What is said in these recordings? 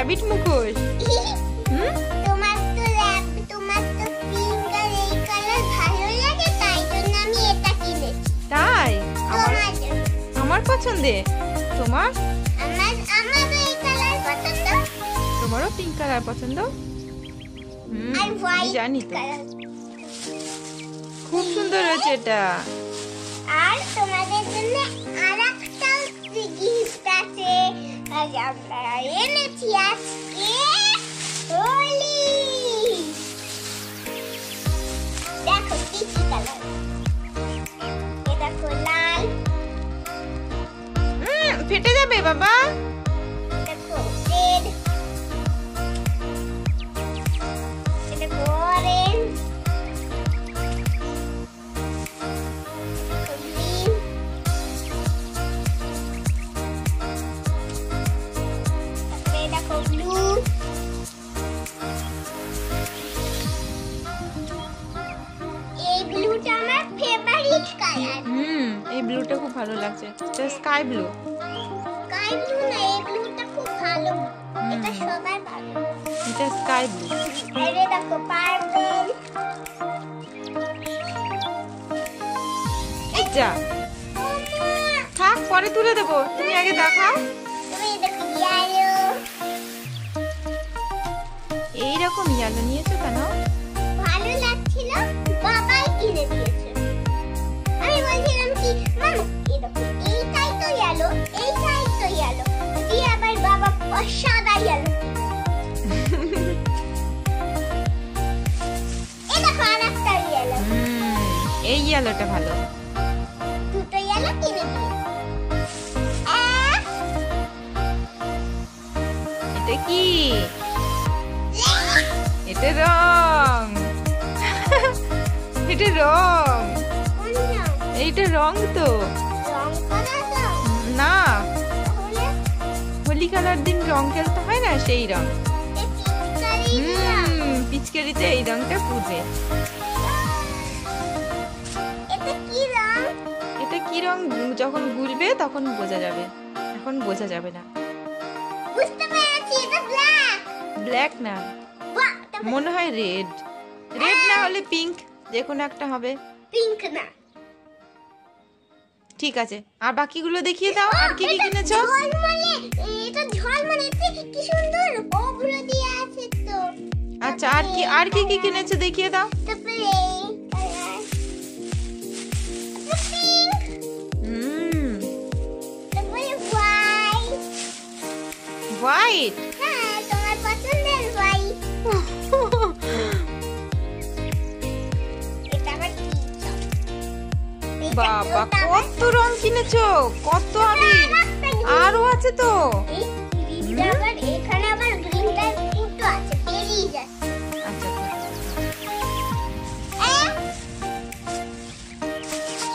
Rabbit মুখোশ? হুম? তোমার তো তোমার তো পিঙ্ক আর এই কালার ভালো লাগে তাই জন্য আমি এটা কিনেছি। তাই? আমার আমার পছন্দে? তোমার? আমার এই কালার পছন্দ। তোমারও পিঙ্ক কালার পছন্দ? হুম, জানি তো। খুব সুন্দর হয়েছে এটা। আজ আমরা এনেছি আজকে হোলি দেখো কি কি কালার এ দেখো লাল হুম ফেটে যাবে বাবা এই ব্লুটা খুব ভালো লাগছে। এটা স্কাই ব্লু স্কাই ব্লু না এই ব্লুটা খুব ভালো। এটা। সবার ভালো। এটা স্কাই ব্লু আরে দেখো পার্পল এই যা। থাক পরে তুলে দেবো। তুমি আগে দেখাও। এইরকম ইয়ালো নিয়েছো কেন? ভালো লাগছিল। বলছিলাম কি মাম এই দেখো এইটাই তো এইটাই তো দিয়ে আবার বাবা সাদা এই ইয়ালোটা ভালো। দুটো ইয়েলো কিনে এটা কি? এটা রং। এটা রং? এইটা রং তো। না। হোলি খেলার দিন রং খেলতে হয় না, সেই রং। পিচকারিতে এই রংটা পুজে। এটা কি রং? যখন গুলবে তখন বোঝা যাবে। এখন বোঝা যাবে না। ব্ল্যাক না। মনে হয় রেড। রেড না হলে পিঙ্ক, যে কোনো একটা হবে। পিঙ্ক না। ঠিক আছে। আর বাকিগুলো দেখিয়ে দাও আর কি কি কিনেছো? ঝলমলে এটা ঝলমলে কি সুন্দর ওগুলো দিয়ে আছে তো। আচ্ছা আর কি আর কি কি কিনেছো দেখিয়ে দাও। হোয়াইট হ্যাঁ তোমার পছন্দের হোয়াইট বাবা কত রং কিনেছো? কত আবির আরও আছে তো। এই গ্রিনটা আবার এখানে আবার গ্রিনটার ফুটো আছে বেরিয়ে যাচ্ছে। আচ্ছা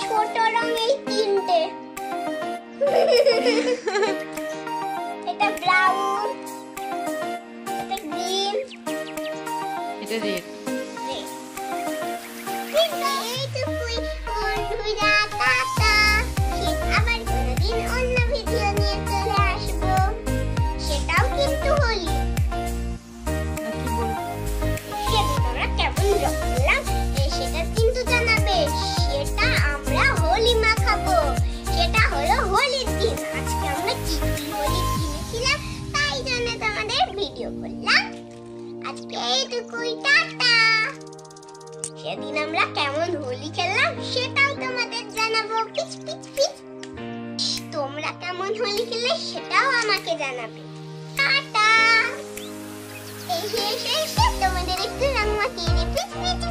ছোট রং এই তিনটে। এটা ব্রাউন এটা গ্রিন এটা রেড এইটুকুই ভিডিও করলাম আজকে এইটুকুই টাটা। সেদিন আমরা কেমন হোলি খেললাম সেটাও তোমাদের জানাব। Peace peace peace. তোমরা কেমন হোলি খেলে সেটাও আমাকে জানাবে। টাটা। এসে এসে তোমাদের একটু রং মাখিয়ে পিচ প্লিজ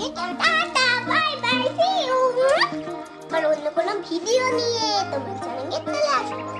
আগে tata bye bye see you আর অন্য কোনো ভিডিও নিয়ে তোমার চ্যানেলে চলে আসব